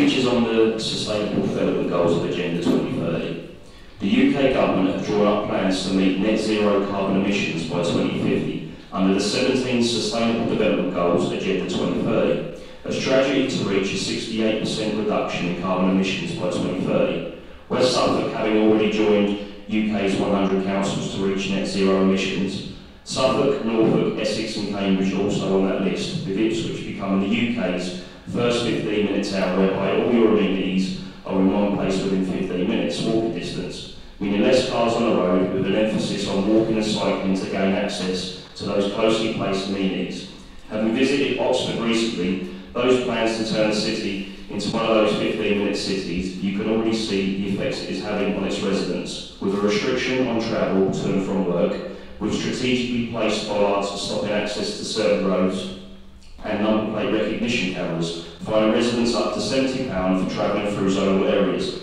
features on the Sustainable Development Goals of Agenda 2030. The UK government have drawn up plans to meet net zero carbon emissions by 2050 under the 17 Sustainable Development Goals Agenda 2030. A strategy to reach a 68% reduction in carbon emissions by 2030. West Suffolk having already joined UK's 100 councils to reach net zero emissions. Suffolk, Norfolk, Essex and Cambridge are also on that list, with Ipswich becoming the UK's first 15 minute town whereby all your amenities are in one place within 15 minutes walking distance, meaning less cars on the road with an emphasis on walking and cycling to gain access to those closely placed amenities. Having visited Oxford recently, those plans to turn the city into one of those 15-minute cities, you can already see the effects it is having on its residents, with a restriction on travel to and from work, with strategically placed bollards stopping access to certain roads, and number plate recognition cameras, fining residents up to £70 for travelling through zonal areas.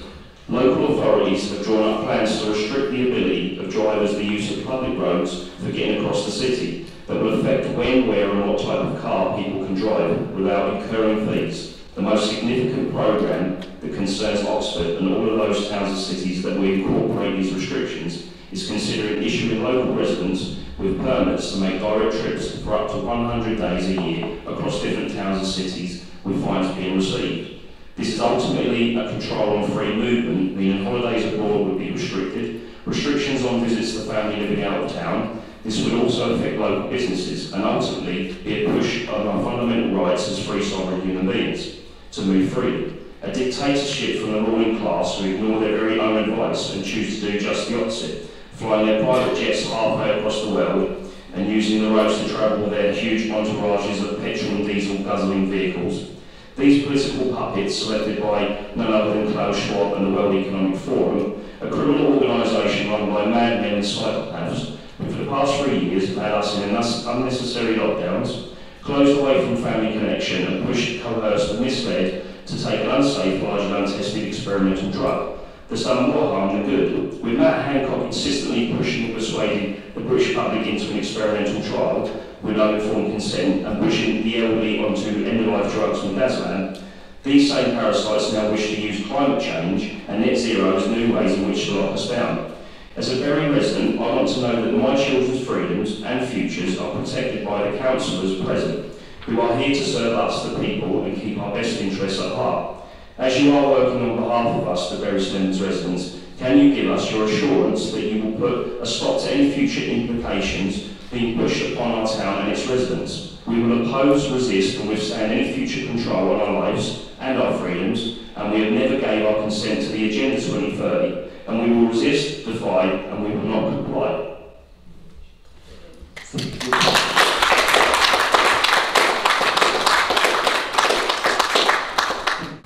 Local authorities have drawn up plans to restrict the ability of drivers the use of public roads for getting across the city, that will affect when, where and what type of car people can drive without incurring fees the most significant programme that concerns Oxford and all of those towns and cities that we incorporate these restrictions is considering issuing local residents with permits to make direct trips for up to 100 days a year across different towns and cities with fines being received. This is ultimately a control on free movement, meaning holidays abroad would be restricted, restrictions on visits to family living out of town, this would also affect local businesses and ultimately be a push on our fundamental rights as free sovereign human beings to move freely. A dictatorship from the ruling class who ignore their very own advice and choose to do just the opposite, flying their private jets halfway across the world and using the roads to travel with their huge entourages of petrol and diesel guzzling vehicles. These political puppets, selected by none other than Klaus Schwab and the World Economic Forum, a criminal organisation run by madmen and psychopaths, who for the past three years have had us in unnecessary lockdowns, closed away from family connection and pushed, coerced and misled to take an unsafe, largely untested experimental drug that's done more harm than good. With Matt Hancock consistently pushing and persuading the British public into an experimental trial with no informed consent and pushing the elderly onto end-of-life drugs and Midazolam, these same parasites now wish to use climate change and net zero as new ways in which to lock us down. As a Bury resident, I want to know that my children's freedoms and futures are protected by the councillors present, who are here to serve us, the people, and keep our best interests at heart. As you are working on behalf of us, the Bury St Edmunds residents, can you give us your assurance that you will put a stop to any future implications being pushed upon our town and its residents? We will oppose, resist and withstand any future control on our lives and our freedoms, and we have never gave our consent to the Agenda 2030 and we will resist, defy, and we will not comply.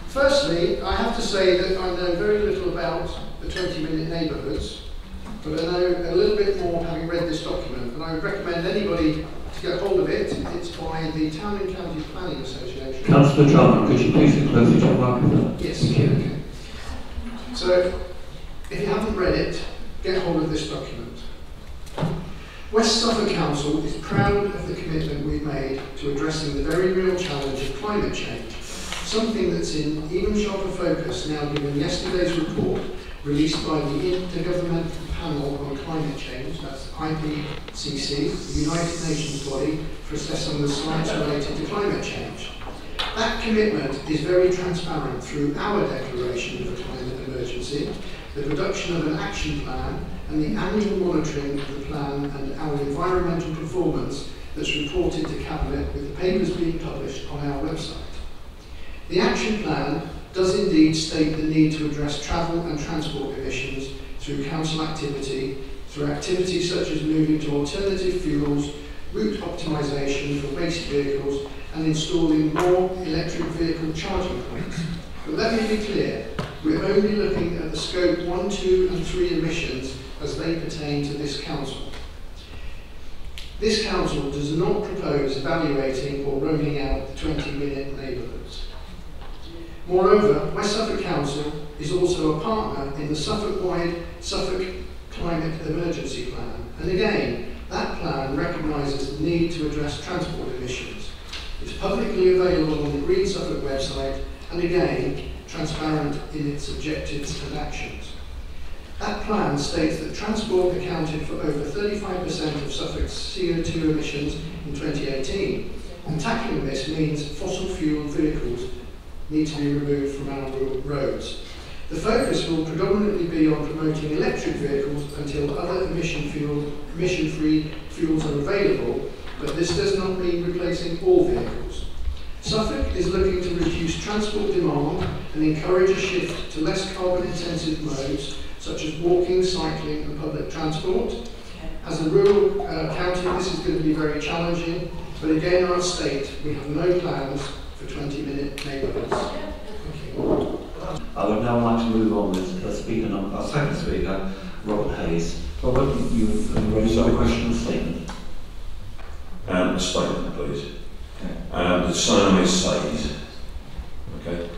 Firstly, I have to say that I know very little about the 20-minute neighbourhoods, but I know a little bit more having read this document, and I would recommend anybody to get hold of it. It's by the Town and Country Planning Association. Councillor Drummond, could you please get closer to the microphone? Yes, okay. So, if you haven't read it, get hold of this document. West Suffolk Council is proud of the commitment we've made to addressing the very real challenge of climate change, something that's in even sharper focus now given yesterday's report released by the Intergovernmental Panel on Climate Change, that's IPCC, the United Nations body for assessing the science related to climate change. That commitment is very transparent through our declaration of a climate emergency, the production of an action plan and the annual monitoring of the plan and our environmental performance that's reported to Cabinet with the papers being published on our website. The action plan does indeed state the need to address travel and transport emissions through council activity, through activities such as moving to alternative fuels, route optimisation for waste vehicles and installing more electric vehicle charging points. But let me be clear, we're only looking at the scope 1, 2 and 3 emissions as they pertain to this council. This council does not propose evaluating or rolling out the 20-minute neighbourhoods. Moreover, West Suffolk Council is also a partner in the Suffolk-wide Suffolk Climate Emergency Plan. And again, that plan recognises the need to address transport emissions. It's publicly available on the Green Suffolk website, and again, transparent in its objectives and actions. That plan states that transport accounted for over 35% of Suffolk's CO2 emissions in 2018, and tackling this means fossil fuel vehicles need to be removed from our roads. The focus will predominantly be on promoting electric vehicles until other emission fuel, emission-free fuels are available, but this does not mean replacing all vehicles. Suffolk is looking to reduce transport demand and encourage a shift to less carbon-intensive modes such as walking, cycling and public transport. As a rural uh, county, this is going to be very challenging, but again, our state, we have no plans for 20-minute neighbourhoods. I would now like to move on with uh, speaker number, our second speaker, Robert Hayes. Robert, you have raised a question or statement. Um, a statement, please. Okay. Um, the same is Sade. Okay.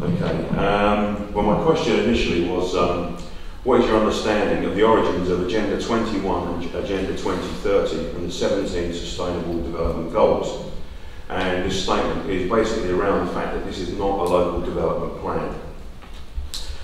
Okay. Um, well, my question initially was, um, what is your understanding of the origins of Agenda 21 and Agenda 2030 and the 17 Sustainable Development Goals? And this statement is basically around the fact that this is not a local development plan.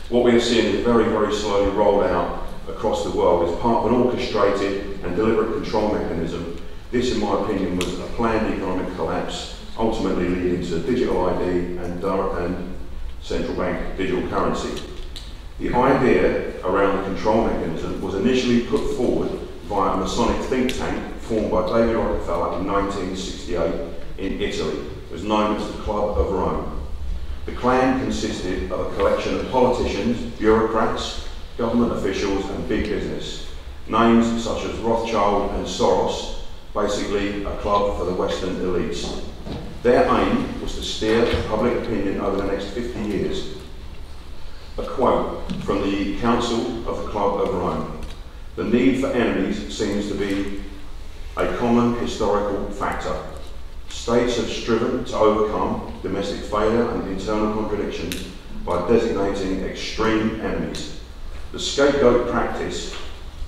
What we are seeing is very, very slowly rolled out across the world as part of an orchestrated and deliberate control mechanism. This, in my opinion, was a planned economic collapse, ultimately leading to digital ID and, and central bank digital currency. The idea around the control mechanism was initially put forward by a Masonic think tank formed by David Rockefeller in 1968 in Italy. It was known as the Club of Rome. The clan consisted of a collection of politicians, bureaucrats, government officials and big business. Names such as Rothschild and Soros, basically a club for the Western elites. Their aim was to steer public opinion over the next 50 years. A quote from the Council of the Club of Rome. The need for enemies seems to be a common historical factor. States have striven to overcome domestic failure and internal contradictions by designating extreme enemies. The scapegoat practice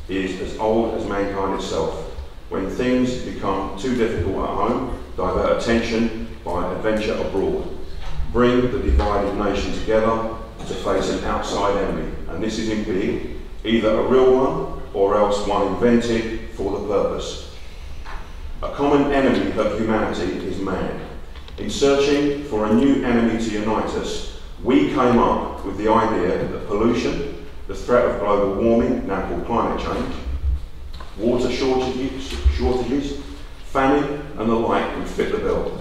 is as old as mankind itself. When things become too difficult at home, divert attention by adventure abroad. Bring the divided nation together to face an outside enemy, and this is in big, either a real one or else one invented for the purpose. A common enemy of humanity is man. In searching for a new enemy to unite us, we came up with the idea that pollution, the threat of global warming, now called climate change, water shortages, shortages famine and the like would fit the bill.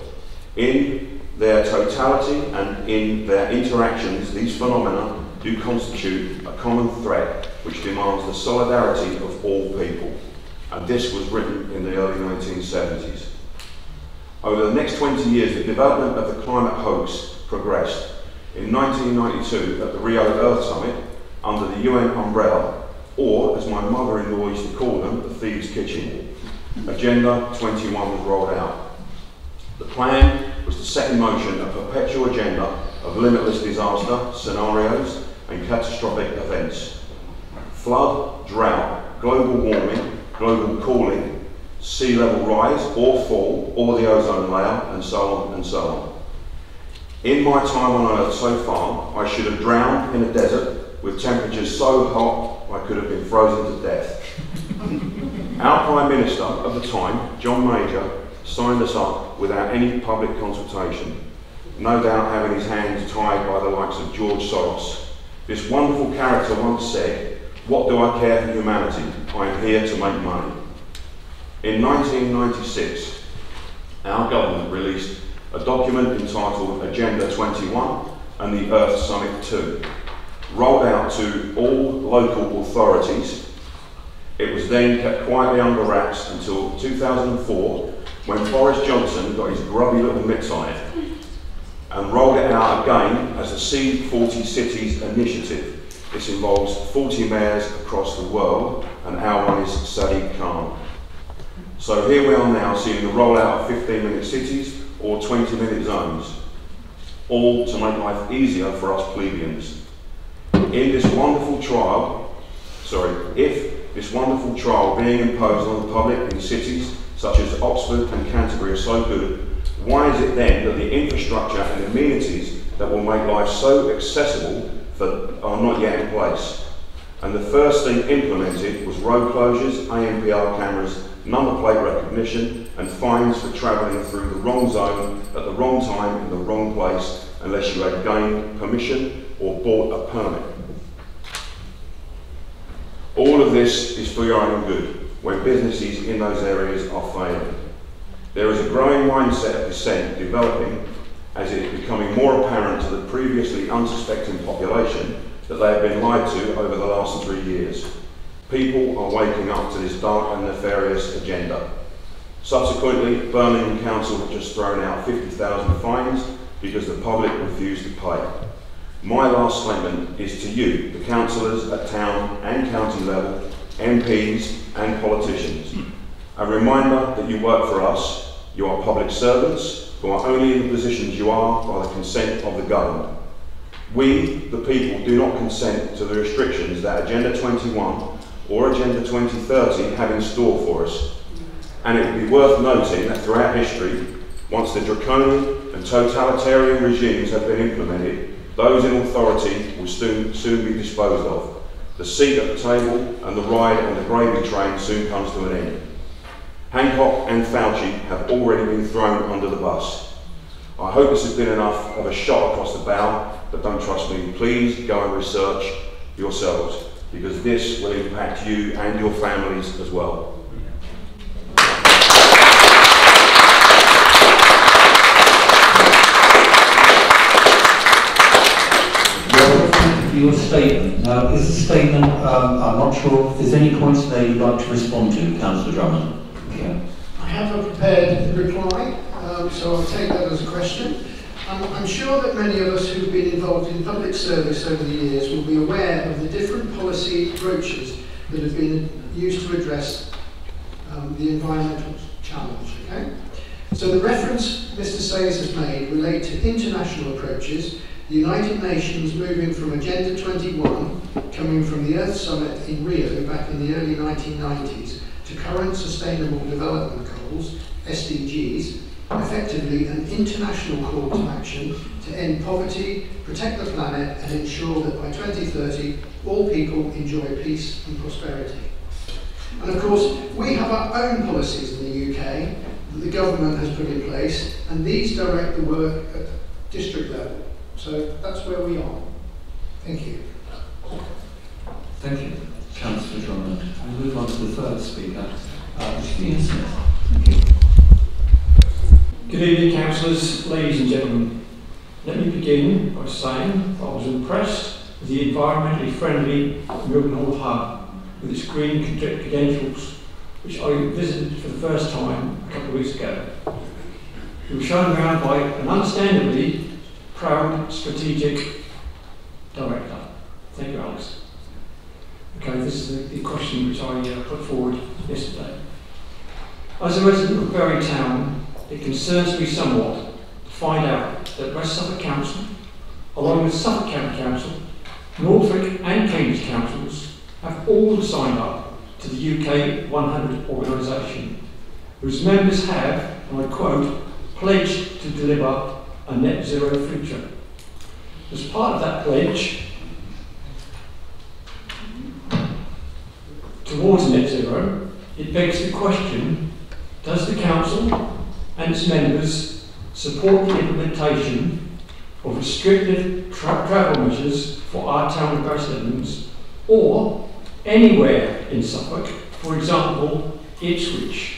In their totality and in their interactions, these phenomena do constitute a common threat which demands the solidarity of all people. And this was written in the early 1970s. Over the next 20 years, the development of the climate hoax progressed. In 1992, at the Rio Earth Summit, under the UN umbrella, or as my mother-in-law used to call them, the Thieves' Kitchen, Agenda 21 was rolled out. The plan was to set in motion a perpetual agenda of limitless disaster, scenarios and catastrophic events. Flood, drought, global warming, global cooling, sea level rise or fall, or the ozone layer, and so on and so on. In my time on Earth so far, I should have drowned in a desert with temperatures so hot I could have been frozen to death. Our Prime Minister of the time, John Major, signed us up without any public consultation, no doubt having his hands tied by the likes of George Soros. This wonderful character once said, what do I care for humanity? I am here to make money. In 1996, our government released a document entitled Agenda 21 and the Earth Summit 2, rolled out to all local authorities. It was then kept quietly under wraps until 2004 when Boris Johnson got his grubby little mitts on it and rolled it out again as the C40 Cities initiative. This involves 40 mayors across the world and our one is Sadiq Khan. So here we are now seeing the rollout of 15 minute cities or 20 minute zones, all to make life easier for us plebeians. In this wonderful trial, sorry, if this wonderful trial being imposed on the public in cities such as Oxford and Canterbury are so good, why is it then that the infrastructure and amenities that will make life so accessible that are not yet in place. And the first thing implemented was road closures, ANPR cameras, number plate recognition, and fines for travelling through the wrong zone at the wrong time in the wrong place unless you had gained permission or bought a permit. All of this is for your own good when businesses in those areas are failing. There is a growing mindset of dissent developing as it is becoming more apparent to the previously unsuspecting population that they have been lied to over the last three years. People are waking up to this dark and nefarious agenda. Subsequently, Birmingham Council have just thrown out 50,000 fines because the public refused to pay. My last statement is to you, the councillors at town and county level, MPs and politicians. A reminder that you work for us, you are public servants who are only in the positions you are by the consent of the government. We, the people, do not consent to the restrictions that Agenda 21 or Agenda 2030 have in store for us. And it would be worth noting that throughout history, once the draconian and totalitarian regimes have been implemented, those in authority will soon, soon be disposed of. The seat at the table and the ride on the gravy train soon comes to an end. Hancock and Fauci have already been thrown under the bus. I hope this has been enough of a shot across the bow, but don't trust me. Please go and research yourselves, because this will impact you and your families as well. Your statement. Now, is the statement, um, I'm not sure if there's any points there you'd like to respond to, Councillor Drummond. Yeah. I have a prepared reply, um, so I'll take that as a question. Um, I'm sure that many of us who've been involved in public service over the years will be aware of the different policy approaches that have been used to address um, the environmental challenge. Okay? So the reference Mr Sayers has made relate to international approaches, the United Nations moving from Agenda 21, coming from the Earth Summit in Rio back in the early 1990s, to current Sustainable Development Goals, SDGs, effectively an international call to action to end poverty, protect the planet and ensure that by 2030 all people enjoy peace and prosperity. And of course, we have our own policies in the UK that the government has put in place and these direct the work at district level. So that's where we are. Thank you. Thank you, Councillor Drummond. We move on to the third speaker, uh, Smith. Good evening, councillors, ladies and gentlemen. Let me begin by saying I was impressed with the environmentally friendly Mildenhall Hub with its green credentials, which I visited for the first time a couple of weeks ago. We were shown around by an understandably proud strategic director. Thank you, Alex. Okay, this is the, the question which I uh, put forward yesterday. As a resident of Bury Town, it concerns me somewhat to find out that West Suffolk Council, along with Suffolk County Council, Norfolk and Cambridge councils, have all signed up to the UK 100 organisation, whose members have, and I quote, pledged to deliver a net zero future. As part of that pledge towards net zero, it begs the question, does the council and its members support the implementation of restrictive tra- travel measures for our town of Grasslands or anywhere in Suffolk, for example, Ipswich.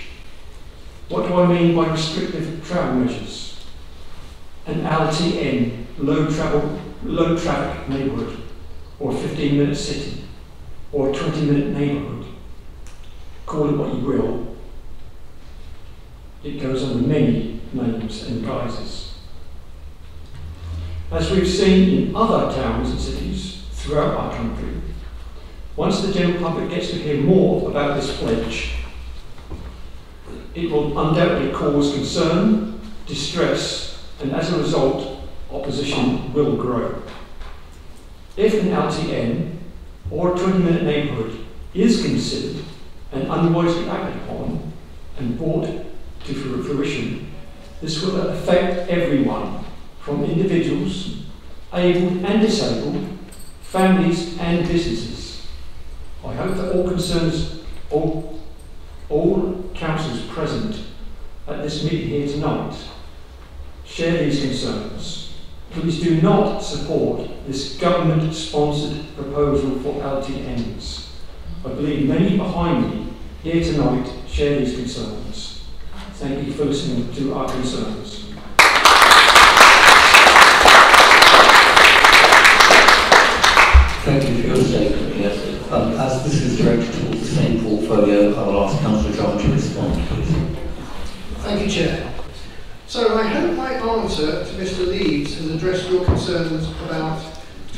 What do I mean by restrictive travel measures? An LTN, low travel, low traffic neighbourhood, or a 15 minute city, or a 20 minute neighbourhood. Call it what you will, it goes under many names and guises. As we've seen in other towns and cities throughout our country, once the general public gets to hear more about this pledge, it will undoubtedly cause concern, distress, and as a result, opposition will grow. If an LTN or a 20 minute neighbourhood is considered and unwisely acted upon and brought to fruition, this will affect everyone, from individuals able and disabled, families and businesses. I hope that all concerns, all, all councillors present at this meeting here tonight share these concerns. Please do not support this government-sponsored proposal for LTNs. I believe many behind me here tonight share these concerns. Thank you for listening to our concerns. Thank you for your statement, yes. Um, as this is directed towards the same portfolio, I will ask Councillor Drummond to respond, please. Thank you, Chair. So I hope my answer to Mr Leeds has addressed your concerns about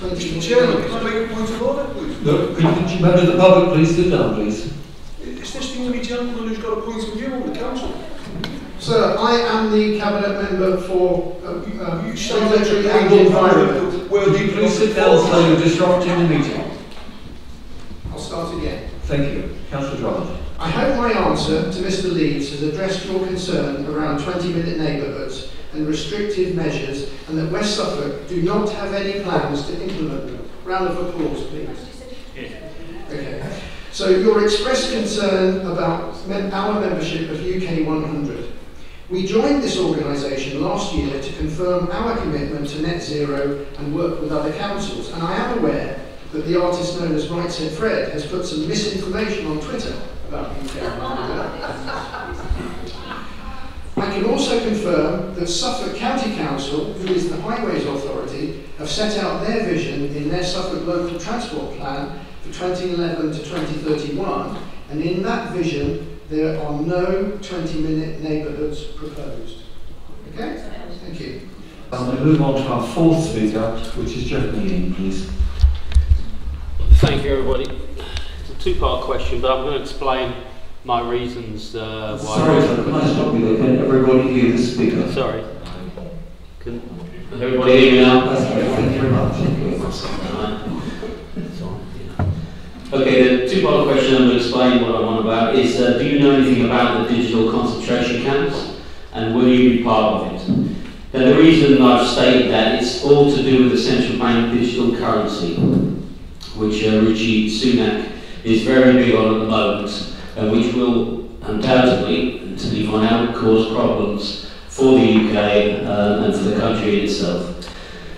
20... Chairman, can I make a point of order, please? Look, could could you, member of the public, please sit down, please. Is this the only gentleman who's got a point of view on the council? Sir, I am the Cabinet Member for uh, uh, You sound like Regulatory a and Environment. Would you please sit down so you're disrupting the meeting? I'll start again. Thank you. Councillor Drummond. I hope my answer to Mr Leeds has addressed your concern around 20-minute neighbourhoods and restrictive measures and that West Suffolk do not have any plans to implement them. Round of applause, please. Okay. So your expressed concern about our membership of UK 100. We joined this organisation last year to confirm our commitment to net zero and work with other councils. And I am aware that the artist known as Right Said Fred has put some misinformation on Twitter about UK 100. I can also confirm that Suffolk County Council, who is the Highways Authority, have set out their vision in their Suffolk Local Transport Plan for 2011 to 2031, and in that vision there are no 20-minute neighbourhoods proposed. Okay? Thank you. I'm going to move on to our fourth speaker, which is Jeff Mealing, please. Thank you, everybody. It's a two-part question, but I'm going to explain my reasons uh, why. Sorry, sir, can I stop you there? Can everybody hear the speaker? Sorry. Can everybody hear me now? That's great, thank you very much. Thank you. Okay, the two-part question I'm going to explain what I'm on about is, uh, do you know anything about the digital concentration camps, and will you be part of it? Now, the reason I've stated that it's all to do with the central bank digital currency, which uh, Rishi Sunak is very big on at the moment, uh, which will undoubtedly, until you find out, cause problems for the UK uh, and for the country itself.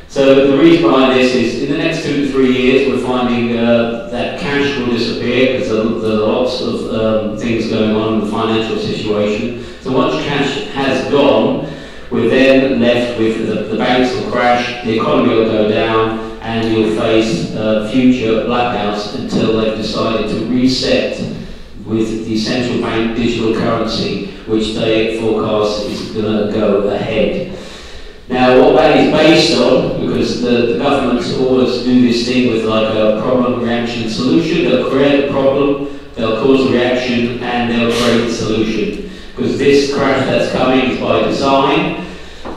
So the reason behind this is in the next two to three years we're finding uh, that cash will disappear because there, there are lots of um, things going on in the financial situation. So once cash has gone, we're then left with the, the banks will crash, the economy will go down, and you'll face uh, future blackouts until they've decided to reset with the central bank digital currency, which they forecast is going to go ahead. Now, what that is based on, because the, the government's always do this thing with like a problem, reaction, solution. They'll create a problem, they'll cause a reaction, and they'll create a solution. Because this crash that's coming is by design,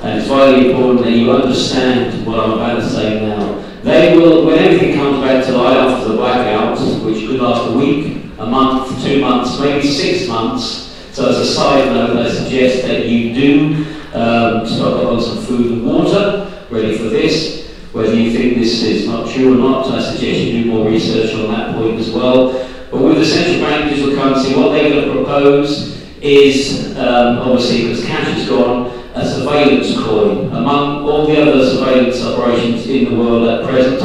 and it's vitally important that you understand what I'm about to say now. They will, when everything comes back to life after the blackouts, which could last a week, a month, two months, maybe six months. So as a side note, I suggest that you do um, stock up on some food and water, ready for this. Whether you think this is not true or not, I suggest you do more research on that point as well. But with the central bank digital currency, what they're going to propose is, um, obviously because cash is gone, a surveillance coin. Among all the other surveillance operations in the world at present,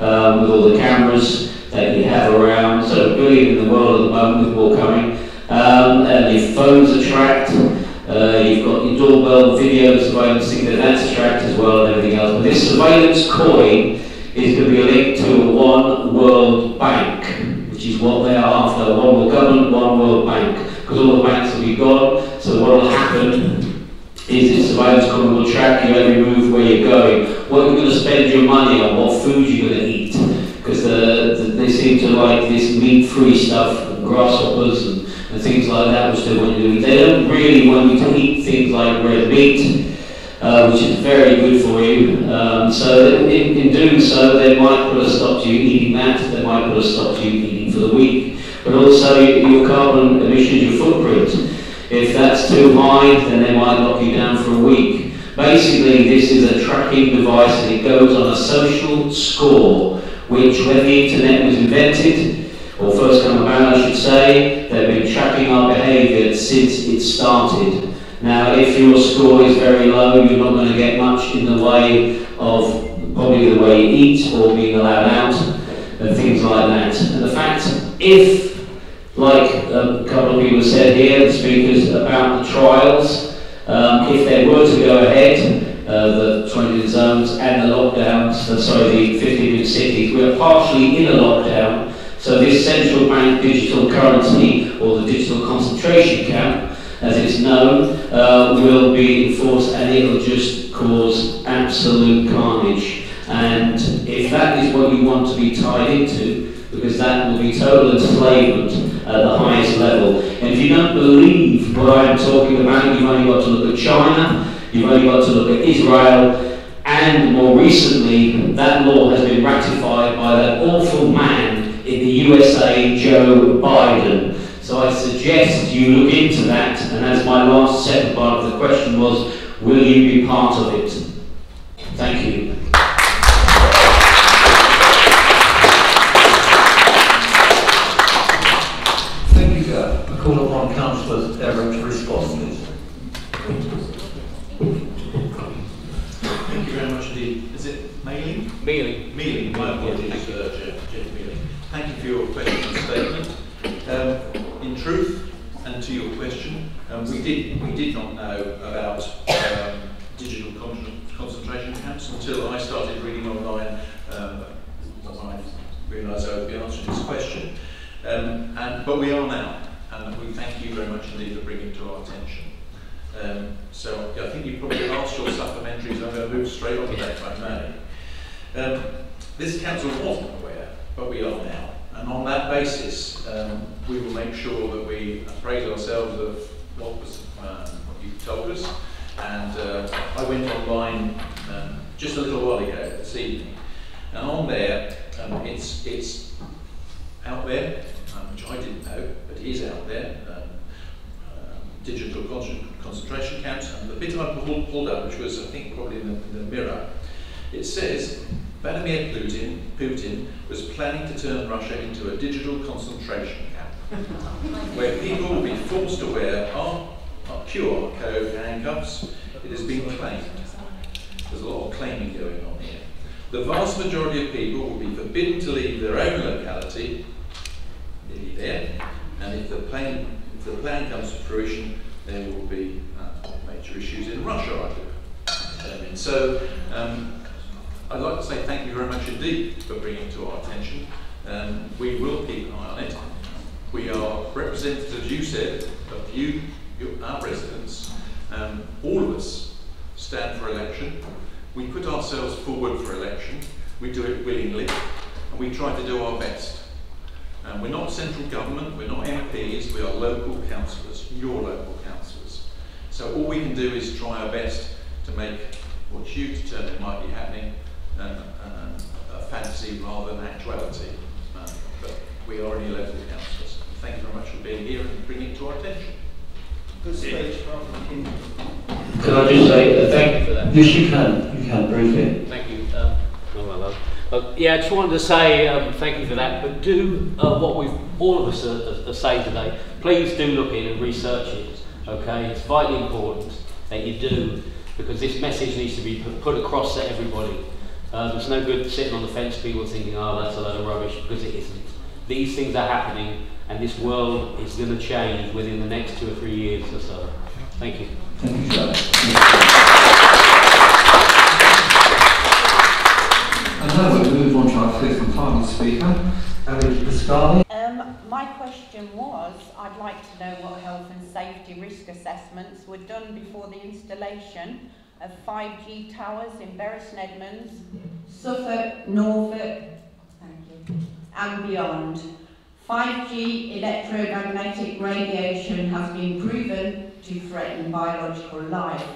um, with all the cameras that you have around, sort of billion in the world at the moment with more coming, um, and your phones are tracked, uh, you've got your doorbell video surveillance that that's tracked as well and everything else. But this surveillance coin is going to be linked to a one world bank, which is what they are after, one world government, one world bank, because all the banks will be gone. So what will happen is this surveillance coin will track you every move where you're going, what you're going to spend your money on, what food you're going to eat, because the, the, they seem to like this meat-free stuff, and grasshoppers and and things like that, which they want you to eat. They don't really want you to eat things like red meat, uh, which is very good for you. Um, so in, in doing so, they might put a stop to you eating that. They might put a stop to you eating for the week. But also your carbon emissions, your footprint. If that's too high, then they might lock you down for a week. Basically, this is a tracking device and it goes on a social score, which when the internet was invented, or first come about, I should say, they've been tracking our behaviour since it started. Now, if your score is very low, you're not going to get much in the way of probably the way you eat or being allowed out and things like that. And the fact, if, like a couple of people said here, the speakers, about the trials, um, if they were to go ahead, uh, the 20 zones and the lockdowns, uh, sorry, the 50 new cities, we are partially in a lockdown, so this central bank digital currency, or the digital concentration camp, as it's known, uh, will be enforced and it will just cause absolute carnage. And if that is what you want to be tied into, because that will be total enslavement at the highest level. And if you don't believe what I am talking about, you've only got to look at China, you've only got to look at Israel, and more recently, that law has been ratified by that awful man in the USA, Joe Biden. So I suggest you look into that, and as my last second part of the question was, will you be part of it? Thank you. Thank you, sir. I call upon Councillor Everett to respond, please. Thank you very much indeed. Is it Mealing. Mealing, my apologies, uh, Jeff, Jeff Mealing. Thank you for your question and statement. Um, in truth, and to your question, um, we did we did not know about um, digital con- concentration camps until I started reading online um, when I realised I would be answering this question. Um, and, but we are now, and we thank you very much indeed for bringing it to our attention. Um, so I think you probably asked your supplementaries. I'm going to move straight on to that if I may. Um, this council wasn't aware, but we are now. And on that basis, um, we will make sure that we appraise ourselves of what was um, what you told us. And uh, I went online um, just a little while ago this evening, and on there, um, it's it's out there, um, which I didn't know, but it is out there. Um, digital con- concentration camps, and the bit I pulled, pulled up, which was I think probably in the, in the mirror, it says Vladimir Putin, Putin was planning to turn Russia into a digital concentration camp, where people will be forced to wear our, our QR code handcuffs. It has been claimed. There's a lot of claiming going on here. The vast majority of people will be forbidden to leave their own locality, nearly there, and if the plan, if the plan comes to fruition, there will be uh, major issues in Russia, I. So, um, I'd like to say thank you very much indeed for bringing to our attention. Um, we will keep an eye on it. We are representatives, as you said, of you, our residents. Um, all of us stand for election. We put ourselves forward for election. We do it willingly, and we try to do our best. And we're not central government, we're not MPs, we are local councillors, your local councillors. So all we can do is try our best to make what you determine might be happening um, um, a fantasy rather than actuality. Um, but we are only local councillors. Thank you very much for being here and bringing it to our attention. Good speech from King. Can I just say uh, thank you for that? Yes, you can. You can, briefly. Thank you. Um, oh, hello. Uh, yeah, I just wanted to say um, thank you for that. But do uh, what we've all of us are, are, are saying today. Please do look in and research it. Okay, it's vitally important that you do because this message needs to be put, put across to everybody. Uh, there's no good sitting on the fence, people thinking, "Oh, that's a load of rubbish," because it isn't. These things are happening, and this world is going to change within the next two or three years or so. Thank you. Thank you, sir. And now we'll move on to our fifth and final speaker, Ellie Pascali. Um, my question was, I'd like to know what health and safety risk assessments were done before the installation of 5G towers in Bury St Edmunds, Suffolk, Norfolk, and beyond. 5G electromagnetic radiation has been proven to threaten biological life.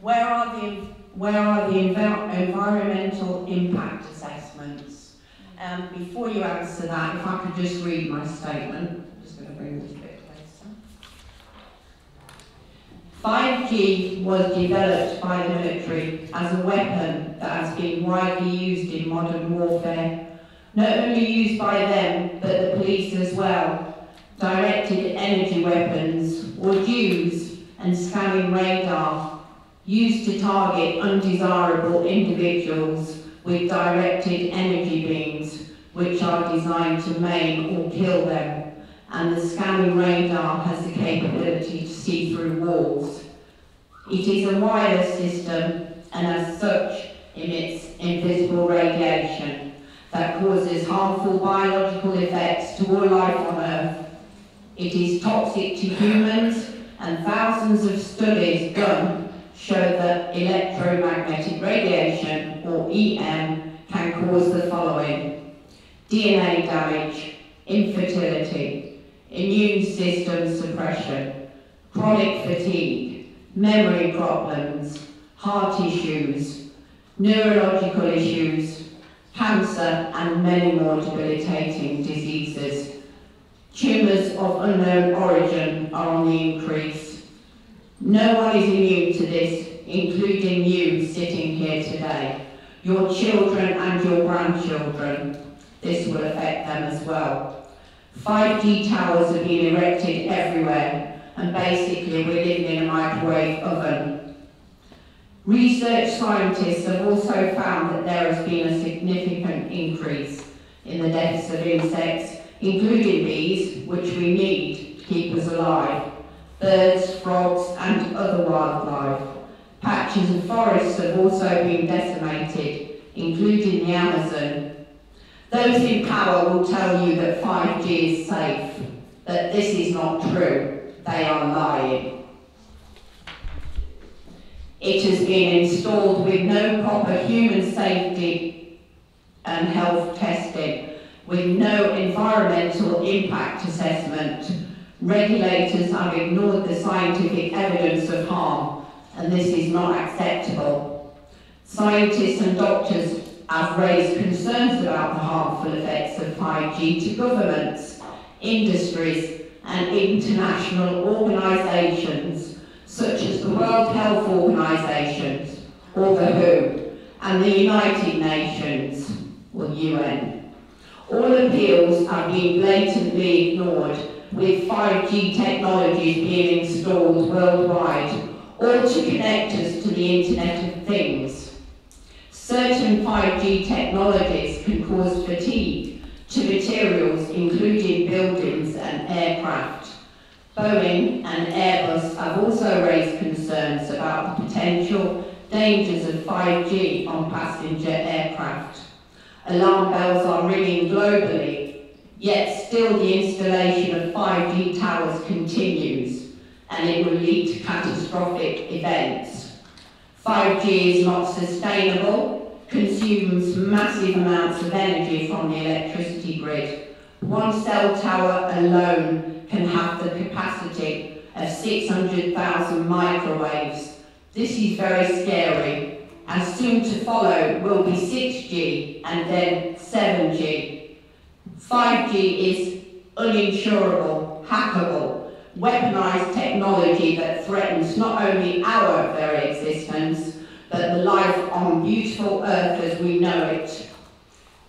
Where are the, where are the envi- environmental impact assessments? Um, before you answer that, if I could just read my statement, I'm just going to bring this bit 5G was developed by the military as a weapon that has been widely used in modern warfare. Not only used by them, but the police as well. Directed energy weapons, or DEWs, and scanning radar, used to target undesirable individuals with directed energy beams, which are designed to maim or kill them and the scanning radar has the capability to see through walls. It is a wireless system and as such emits invisible radiation that causes harmful biological effects to all life on Earth. It is toxic to humans and thousands of studies done show that electromagnetic radiation, or EM, can cause the following. DNA damage, infertility, immune system suppression, chronic fatigue, memory problems, heart issues, neurological issues, cancer and many more debilitating diseases. Tumours of unknown origin are on the increase. No one is immune to this, including you sitting here today. Your children and your grandchildren. This will affect them as well. 5G towers have been erected everywhere, and basically we're living in a microwave oven. Research scientists have also found that there has been a significant increase in the deaths of insects, including bees, which we need to keep us alive, birds, frogs and other wildlife. Patches of forests have also been decimated, including the Amazon, those in power will tell you that 5G is safe, but this is not true. They are lying. It has been installed with no proper human safety and health testing, with no environmental impact assessment. Regulators have ignored the scientific evidence of harm, and this is not acceptable. Scientists and doctors have raised concerns about the harmful effects of 5G to governments, industries and international organisations such as the World Health Organization, or the WHO, and the United Nations, or UN. All appeals are being blatantly ignored with 5G technologies being installed worldwide, all to connect us to the Internet of Things. Certain 5G technologies can cause fatigue to materials including buildings and aircraft. Boeing and Airbus have also raised concerns about the potential dangers of 5G on passenger aircraft. Alarm bells are ringing globally, yet still the installation of 5G towers continues and it will lead to catastrophic events. 5G is not sustainable consumes massive amounts of energy from the electricity grid. One cell tower alone can have the capacity of 600,000 microwaves. This is very scary, and soon to follow will be 6G and then 7G. 5G is uninsurable, hackable, weaponized technology that threatens not only our very existence, but the life on beautiful earth as we know it.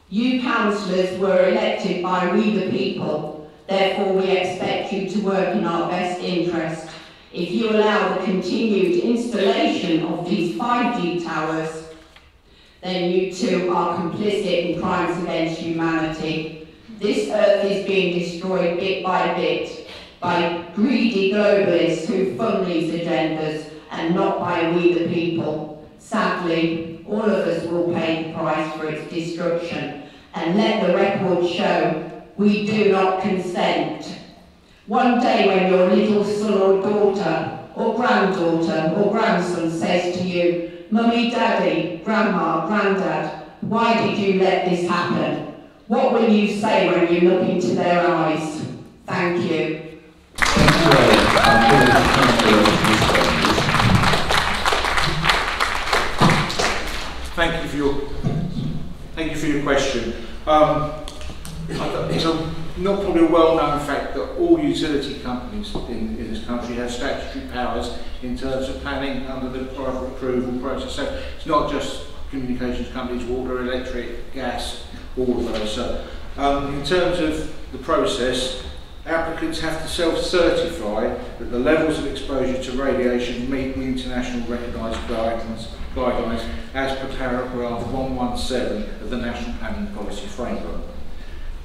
You councillors were elected by we the people, therefore we expect you to work in our best interest. If you allow the continued installation of these 5G towers, then you too are complicit in crimes against humanity. This earth is being destroyed bit by bit by greedy globalists who fund these agendas and not by we the people. Sadly, all of us will pay the price for its destruction. And let the record show we do not consent. One day when your little son or daughter, or granddaughter, or grandson says to you, Mummy, Daddy, Grandma, Grandad, why did you let this happen? What will you say when you look into their eyes? Thank you. Thank you. Thank you for your thank you for your question. Um, it's a not probably a well-known fact that all utility companies in, in this country have statutory powers in terms of planning under the private approval process. So it's not just communications companies, water, electric, gas, all of those. So um, in terms of the process, applicants have to self-certify that the levels of exposure to radiation meet the international recognised guidelines, guidelines as per paragraph 117 of the National Planning Policy Framework.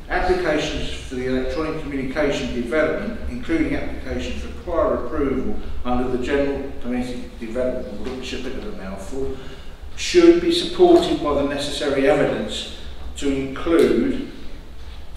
Applications for the electronic communication development, including applications prior approval under the General Domestic Development which is a bit of a mouthful, should be supported by the necessary evidence to include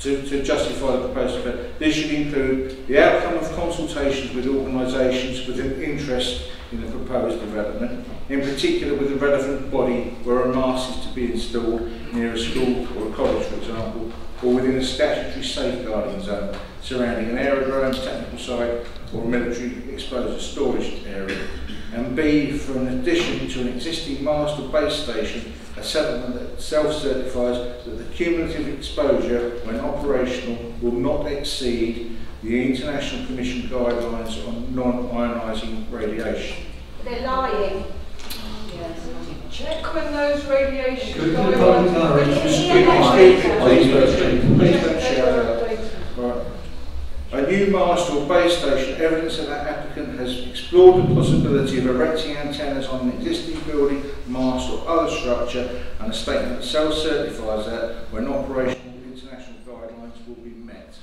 to, to justify the proposal. event. This should include the outcome of consultations with organisations with an interest in the proposed development, in particular with the relevant body where a mast is to be installed near a school or a college, for example, or within a statutory safeguarding zone surrounding an aerodrome, technical site, or a military explosives storage area. And B, for an addition to an existing mast or base station, a settlement that self-certifies that the cumulative exposure when operational will not exceed the International Commission guidelines on non-ionising radiation. They're lying. Check when those radiation Could the public gallery guidelines... speak? Please don't please don't shout out. Right. A new mast or base station, evidence that that applicant has explored the possibility of erecting antennas on an existing building, mast or other structure, and a statement that self-certifies that when operational international guidelines will be met.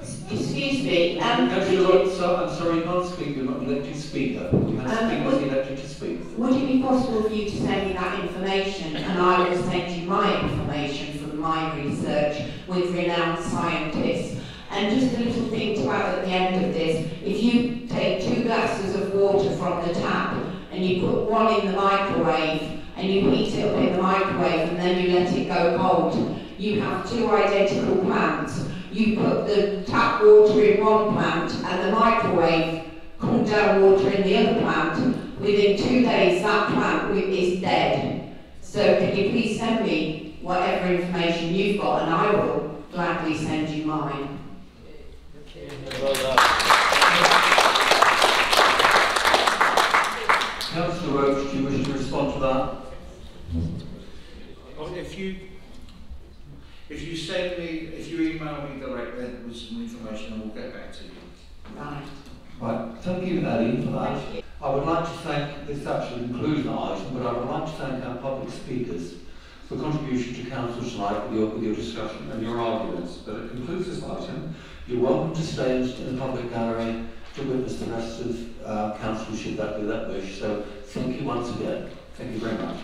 Excuse me, um, could Councillor so- I'm sorry, you can't speak, you're not elected speaker. You have to Um, speak would- as elected to speak. would it be possible for you to send me that information and I will send you my information from my research with renowned scientists? And just a little thing to add at the end of this, if you take two glasses of water from the tap and you put one in the microwave and you heat it up in the microwave and then you let it go cold, you have two identical plants. You put the tap water in one plant and the microwave cool down water in the other plant. Within two days, that plant is dead. So can you please send me whatever information you've got and I will gladly send you mine. Councillor Roach, do you wish to respond to that? Well, If you, if you send me, if you email me directly with some information, I will get back to you. Right. Right, thank you, Ellie, for that. I would like to thank, this actually concludes our item, but I would like to thank our public speakers for contribution to council tonight with your, with your discussion and your arguments. But it concludes this item. You're welcome to stay in the public gallery to witness the rest of uh, councilship that be that wish. So thank you once again. Thank you very much.